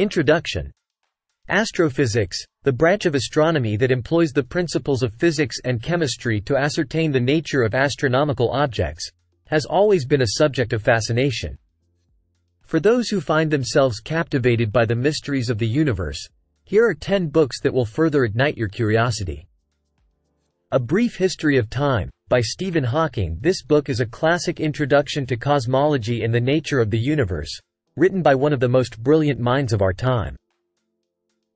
Introduction Astrophysics, the branch of astronomy that employs the principles of physics and chemistry to ascertain the nature of astronomical objects, has always been a subject of fascination. For those who find themselves captivated by the mysteries of the universe, here are 10 books that will further ignite your curiosity. A Brief History of Time, by Stephen Hawking This book is a classic introduction to cosmology and the nature of the universe, written by one of the most brilliant minds of our time.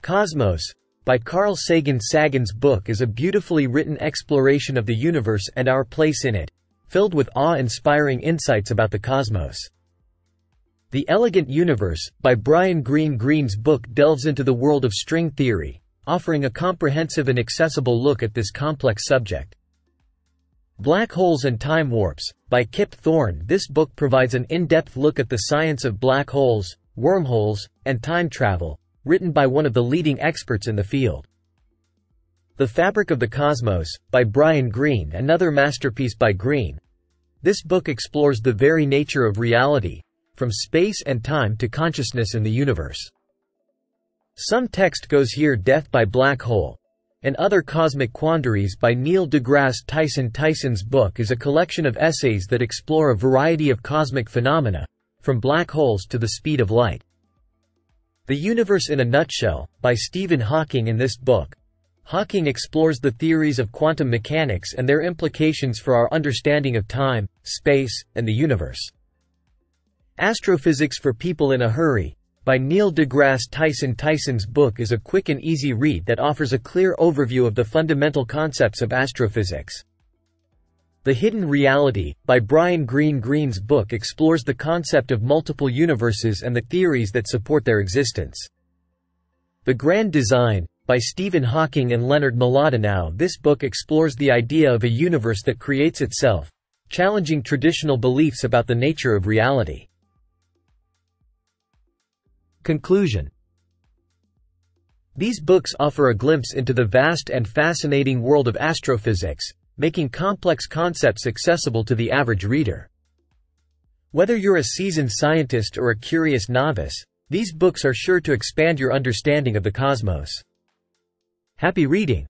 Cosmos, by Carl Sagan Sagan's book is a beautifully written exploration of the universe and our place in it, filled with awe-inspiring insights about the cosmos. The Elegant Universe, by Brian Greene Greene's book delves into the world of string theory, offering a comprehensive and accessible look at this complex subject. Black Holes and Time Warps, by Kip Thorne This book provides an in-depth look at the science of black holes, wormholes, and time travel, written by one of the leading experts in the field. The Fabric of the Cosmos, by Brian Greene another masterpiece by Greene. This book explores the very nature of reality, from space and time to consciousness in the universe. Some text goes here Death by Black Hole, and Other Cosmic Quandaries by Neil deGrasse Tyson Tyson's book is a collection of essays that explore a variety of cosmic phenomena, from black holes to the speed of light. The Universe in a Nutshell, by Stephen Hawking in this book. Hawking explores the theories of quantum mechanics and their implications for our understanding of time, space, and the universe. Astrophysics for People in a Hurry, by Neil deGrasse Tyson Tyson's book is a quick and easy read that offers a clear overview of the fundamental concepts of astrophysics. The Hidden Reality, by Brian Greene Greene's book explores the concept of multiple universes and the theories that support their existence. The Grand Design, by Stephen Hawking and Leonard Mlodinow This book explores the idea of a universe that creates itself, challenging traditional beliefs about the nature of reality. Conclusion These books offer a glimpse into the vast and fascinating world of astrophysics, making complex concepts accessible to the average reader. Whether you're a seasoned scientist or a curious novice, these books are sure to expand your understanding of the cosmos. Happy reading!